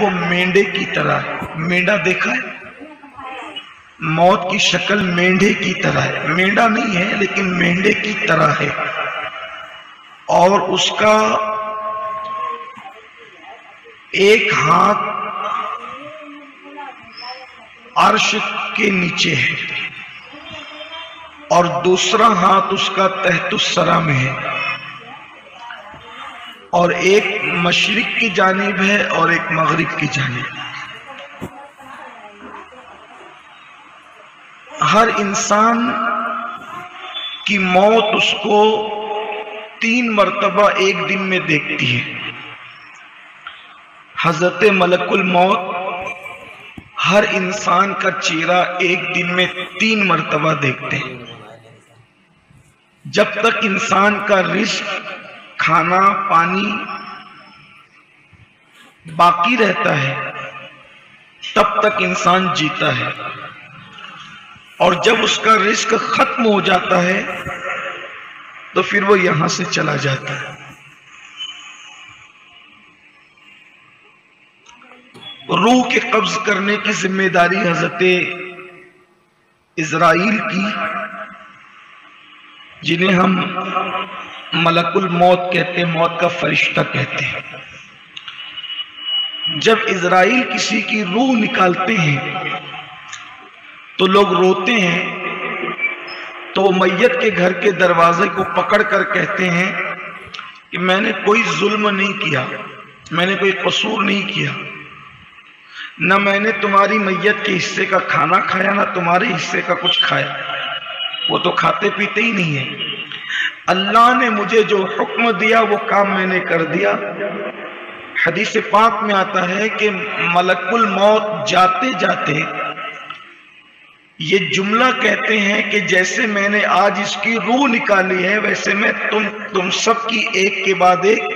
वो मेंढे की तरह है। मेंढा देखा है? मौत की शक्ल मेंढे की तरह है। मेंढा नहीं है, लेकिन मेंढे की तरह है। और उसका एक हाथ अर्श के नीचे है और दूसरा हाथ उसका तहतुसरा में है। और एक मशरक की जानिब है और एक मगरब की जानिब। हर इंसान की मौत उसको तीन मरतबा एक दिन में देखती है। हज़रत मलकुल मौत हर इंसान का चेहरा एक दिन में तीन मरतबा देखते हैं। जब तक इंसान का रिस्क खाना, पानी बाकी रहता है, तब तक इंसान जीता है। और जब उसका रिस्क खत्म हो जाता है तो फिर वो यहाँ से चला जाता है। रूह के कब्ज करने की ज़िम्मेदारी हज़रत इसराइल की जिन्हें हम मलकुल मौत कहते हैं, मौत का फरिश्ता कहते हैं। जब इसराइल किसी की रूह निकालते हैं तो लोग रोते हैं तो मैयत के घर के दरवाजे को पकड़ कर कहते हैं कि मैंने कोई जुल्म नहीं किया, मैंने कोई कसूर नहीं किया। न मैंने तुम्हारी मैयत के हिस्से का खाना खाया, ना तुम्हारे हिस्से का कुछ खाया। वो तो खाते पीते ही नहीं है। अल्लाह ने मुझे जो हुक्म दिया, वो काम मैंने कर दिया। हदीस पाक में आता है कि मलकुल मौत जाते जाते ये जुमला कहते हैं कि जैसे मैंने आज इसकी रूह निकाली है, वैसे मैं तुम तुम सब की एक के बाद एक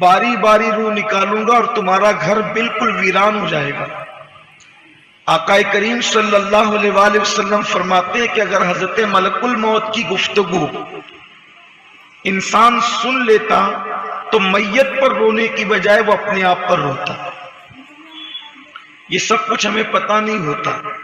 बारी बारी रूह निकालूँगा और तुम्हारा घर बिल्कुल वीरान हो जाएगा। आकाए करीम वसल्लम फरमाते हैं कि अगर हज़रत मलकुल मौत की गुफ्तगु इंसान सुन लेता तो मैयत पर रोने की बजाय वो अपने आप पर रोता। ये सब कुछ हमें पता नहीं होता।